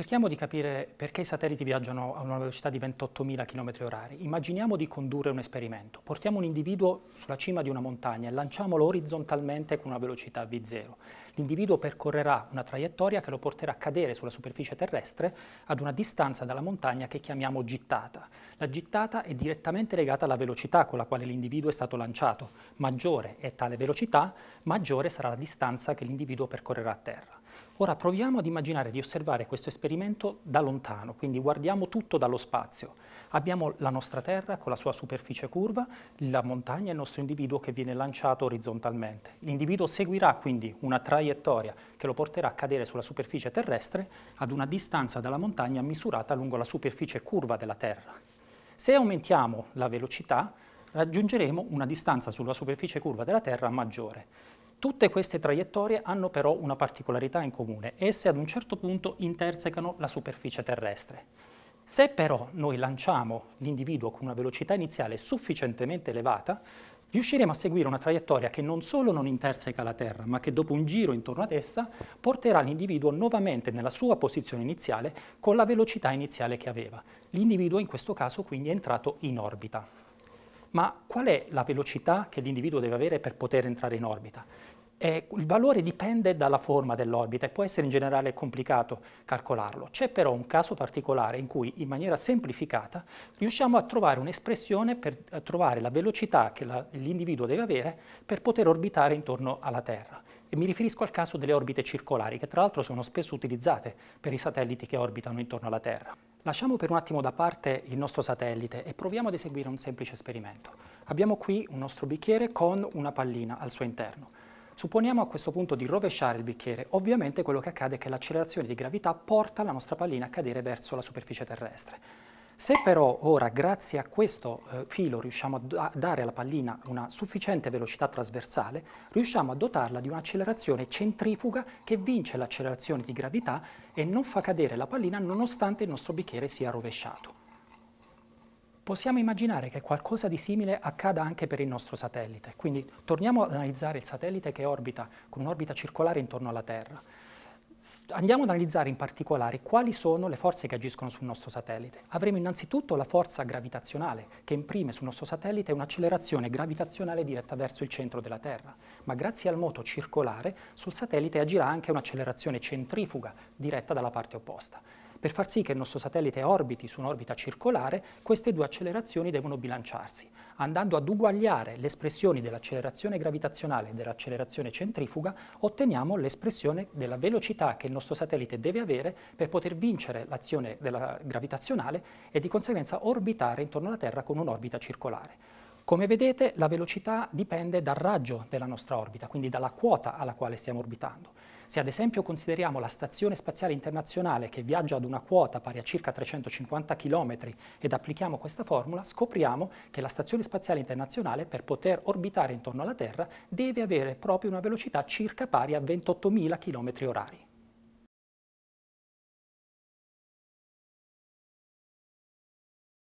Cerchiamo di capire perché i satelliti viaggiano a una velocità di 28.000 km h Immaginiamo di condurre un esperimento. Portiamo un individuo sulla cima di una montagna e lanciamolo orizzontalmente con una velocità V0. L'individuo percorrerà una traiettoria che lo porterà a cadere sulla superficie terrestre ad una distanza dalla montagna che chiamiamo gittata. La gittata è direttamente legata alla velocità con la quale l'individuo è stato lanciato. Maggiore è tale velocità, maggiore sarà la distanza che l'individuo percorrerà a terra. Ora proviamo ad immaginare di osservare questo esperimento da lontano, quindi guardiamo tutto dallo spazio. Abbiamo la nostra Terra con la sua superficie curva, la montagna e il nostro individuo che viene lanciato orizzontalmente. L'individuo seguirà quindi una traiettoria che lo porterà a cadere sulla superficie terrestre ad una distanza dalla montagna misurata lungo la superficie curva della Terra. Se aumentiamo la velocità, raggiungeremo una distanza sulla superficie curva della Terra maggiore. Tutte queste traiettorie hanno però una particolarità in comune, esse ad un certo punto intersecano la superficie terrestre. Se però noi lanciamo l'individuo con una velocità iniziale sufficientemente elevata, riusciremo a seguire una traiettoria che non solo non interseca la Terra, ma che dopo un giro intorno ad essa porterà l'individuo nuovamente nella sua posizione iniziale con la velocità iniziale che aveva. L'individuo in questo caso quindi è entrato in orbita. Ma qual è la velocità che l'individuo deve avere per poter entrare in orbita? Eh, il valore dipende dalla forma dell'orbita e può essere in generale complicato calcolarlo. C'è però un caso particolare in cui in maniera semplificata riusciamo a trovare un'espressione per eh, trovare la velocità che l'individuo deve avere per poter orbitare intorno alla Terra. E mi riferisco al caso delle orbite circolari, che tra l'altro sono spesso utilizzate per i satelliti che orbitano intorno alla Terra. Lasciamo per un attimo da parte il nostro satellite e proviamo ad eseguire un semplice esperimento. Abbiamo qui un nostro bicchiere con una pallina al suo interno. Supponiamo a questo punto di rovesciare il bicchiere, ovviamente quello che accade è che l'accelerazione di gravità porta la nostra pallina a cadere verso la superficie terrestre. Se però ora, grazie a questo eh, filo, riusciamo a, dare alla pallina una sufficiente velocità trasversale, riusciamo a dotarla di un'accelerazione centrifuga che vince l'accelerazione di gravità e non fa cadere la pallina nonostante il nostro bicchiere sia rovesciato. Possiamo immaginare che qualcosa di simile accada anche per il nostro satellite. Quindi torniamo ad analizzare il satellite che orbita con un'orbita circolare intorno alla Terra. Andiamo ad analizzare in particolare quali sono le forze che agiscono sul nostro satellite. Avremo innanzitutto la forza gravitazionale che imprime sul nostro satellite un'accelerazione gravitazionale diretta verso il centro della Terra, ma grazie al moto circolare sul satellite agirà anche un'accelerazione centrifuga diretta dalla parte opposta. Per far sì che il nostro satellite orbiti su un'orbita circolare, queste due accelerazioni devono bilanciarsi. Andando ad uguagliare le espressioni dell'accelerazione gravitazionale e dell'accelerazione centrifuga, otteniamo l'espressione della velocità che il nostro satellite deve avere per poter vincere l'azione gravitazionale e di conseguenza orbitare intorno alla Terra con un'orbita circolare. Come vedete la velocità dipende dal raggio della nostra orbita, quindi dalla quota alla quale stiamo orbitando. Se ad esempio consideriamo la Stazione Spaziale Internazionale che viaggia ad una quota pari a circa 350 km ed applichiamo questa formula, scopriamo che la Stazione Spaziale Internazionale per poter orbitare intorno alla Terra deve avere proprio una velocità circa pari a 28.000 km orari.